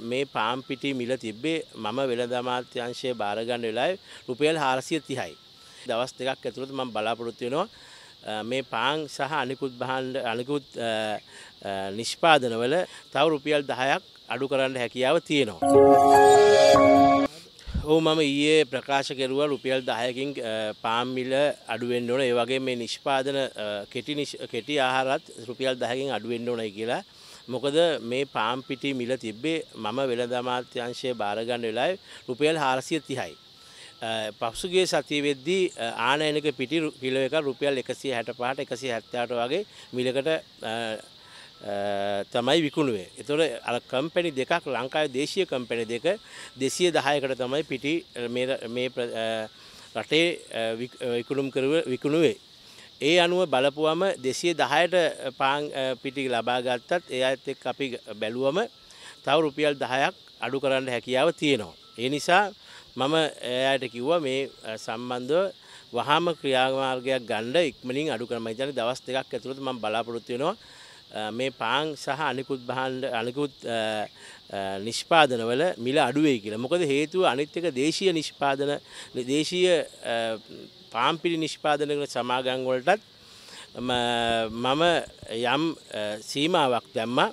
මේ පාම් පිටි මිල තිබ්බේ මම වෙළඳ අමාත්‍යාංශය භාරගන්න වෙලාවේ රුපියල් 430යි. දවස් දෙකක් ඇතුළත මම බලාපොරොත්තු වෙනවා මේ පාන් සහ අනිකුත් භාණ්ඩ අනිකුත් නිෂ්පාදනවල තව රුපියල් 10ක් අඩු කරන්න හැකියාව තියෙනවා. ඔව් මම ඊයේ ප්‍රකාශ කෙරුවා රුපියල් 10කින් පාම් මිල අඩු වෙන්න ඕන. ඒ වගේම මේ නිෂ්පාදන කෙටි කෙටි ආහාරات රුපියල් 10කින් අඩු වෙන්න ඕනයි කියලා. මොකද මේ පාම් පිටි මිල තිබ්බේ මම වෙළඳ අමාත්‍යාංශය භාරගන්න වෙලාවේ රුපියල් 430යි. පසුගිය සතිය වෙද්දී ආනයනික පිටි කිලෝ එක රුපියල් 165ට 170ට වගේ මිලකට තමයි විකුණුවේ. ඒතකොට අර කම්පැනි දෙකක් ලංකාවේ දේශීය කම්පැනි දෙක 210කට තමයි පිටි මේ මේ රටේ විකුණුම් කරුව විකුණුවේ. ඒ අනුව බලපුවම 210ට පාන් පිටි ලබා ගත්තත් ඒ අයත් එක්ක අපි බැලුවම තව රුපියල් 10ක් අඩු කරන්න හැකියාව තියෙනවා. ඒ නිසා මම එයාට කිව්වා මේ සම්බන්ධව වහාම ක්‍රියාමාර්ගයක් ගන්න ඉක්මනින් අඩු කරන්න. මම හිතන්නේ දවස් දෙකක් ඇතුළත මම බලාපොරොත්තු වෙනවා මේ පාන් සහ අනිකුත් භාණ්ඩ අනිකුත් නිෂ්පාදනවල මිල අඩු වෙයි කියලා. මොකද හේතුව අනිත් එක දේශීය නිෂ්පාදන දේශීය පාම් පිටි නිෂ්පාදන කරන සමාගම් වලටත් මම යම් සීමාවක් දැම්මා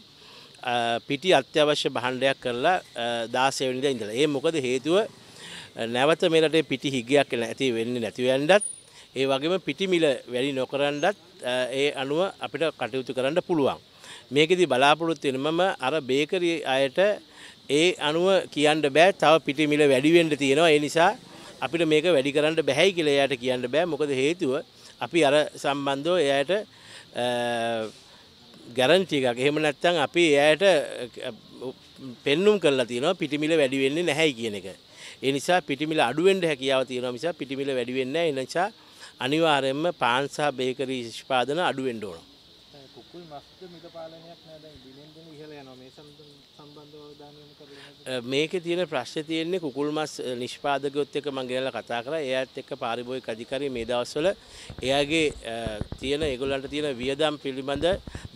පිටි අත්‍යවශ්‍ය භාණ්ඩයක් කරලා 16 වෙනිදා ඉඳලා. ඒ මොකද හේතුව නැවත මේ රටේ පිටි හිගයක් නැති වෙන්නේ නැති වෙන්නත් ඒ වගේම පිටි මිල වැඩි නොකරන්නත් ඒ අනුව අපිට කටයුතු කරන්න පුළුවන්. මේකෙදි බලාපොරොත්තු වෙන මම අර බේකරි අයට ඒ අනුව කියන්න බෑ තව පිටි මිල වැඩි වෙන්න තියෙනවා. ඒ නිසා අපිට මේක වැඩි කරන්න බැහැයි කියලා එයාට කියන්න බෑ. මොකද හේතුව අපි අර සම්බන්ධව එයාට ගැරන්ටි එකක්. එහෙම නැත්නම් අපි එයාට පෙන්눔 කරලා තියෙනවා පිටිමිල වැඩි වෙන්නේ නැහැයි කියන එක. ඒ නිසා පිටිමිල අඩු වෙන්න හැකියාව තියෙනවා මිසක් පිටිමිල වැඩි වෙන්නේ නැහැ. ඒ නිසා අනිවාර්යයෙන්ම පාන් සහ බේකරි නිෂ්පාදන අඩු වෙන්න ඕන. කුකුල් මස්ද මිල පාලනයක් නෑ දැන් දිනෙන් දින ඉහළ යනවා මේ සම්බන්ධව අවධානය යොමු කරලා මේකේ තියෙන ප්‍රශ්නේ තියෙන්නේ කුකුල් මස් නිෂ්පාදකයොත් එක්ක මම ගෙනලා කතා කරා. එයාත් එක්ක පාරිභෝගික අධිකාරිය මේ දවස්වල එයාගේ තියෙන ඒගොල්ලන්ට තියෙන වියදම් පිළිබඳ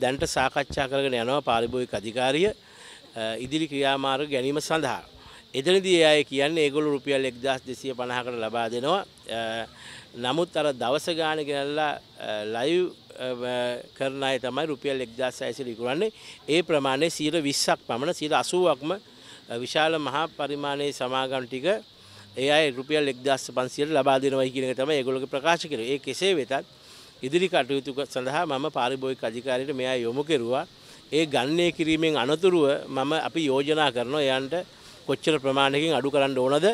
දැනට සාකච්ඡා කරගෙන යනවා පාරිභෝගික අධිකාරිය ඉදිරි ක්‍රියාමාර්ග ගැනීම සඳහා. එතනදී ඒ අය කියන්නේ ඒගොල්ලෝ රුපියල් 1250කට ලබා දෙනවා. නමුත් අර දවස ගාන ගෙනල්ලා ලයිව් කරන අය තමයි රුපියල් 1600 විකුණන්නේ. ඒ ප්‍රමාණය 20ක් පමණ 80ක්ම විශාල මහා පරිමාණයේ සමාගම් ටික ඒ අය රුපියල් 1500ට ලබා දෙනවා කියන එක තමයි ඒගොල්ලෝගේ ප්‍රකාශ කරේ. ඒ කෙසේ වෙතත් ඉදිරි කටයුතු සඳහා මම පාරිභෝගික අධිකාරියට මෙයා යොමු කෙරුවා. ඒ ගණනය කිරීමෙන් අනතුරුව මම අපි යෝජනා කරනවා එයන්ට කොච්චර ප්‍රමාණයකින් අඩු කරන්න ඕනද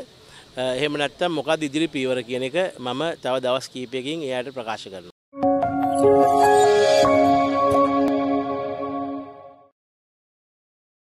එහෙම නැත්නම් මොකක්ද ඉදිරි පීවර කියන එක මම තව දවස් කීපයකින් එයාට ප්‍රකාශ කරනවා. Oh.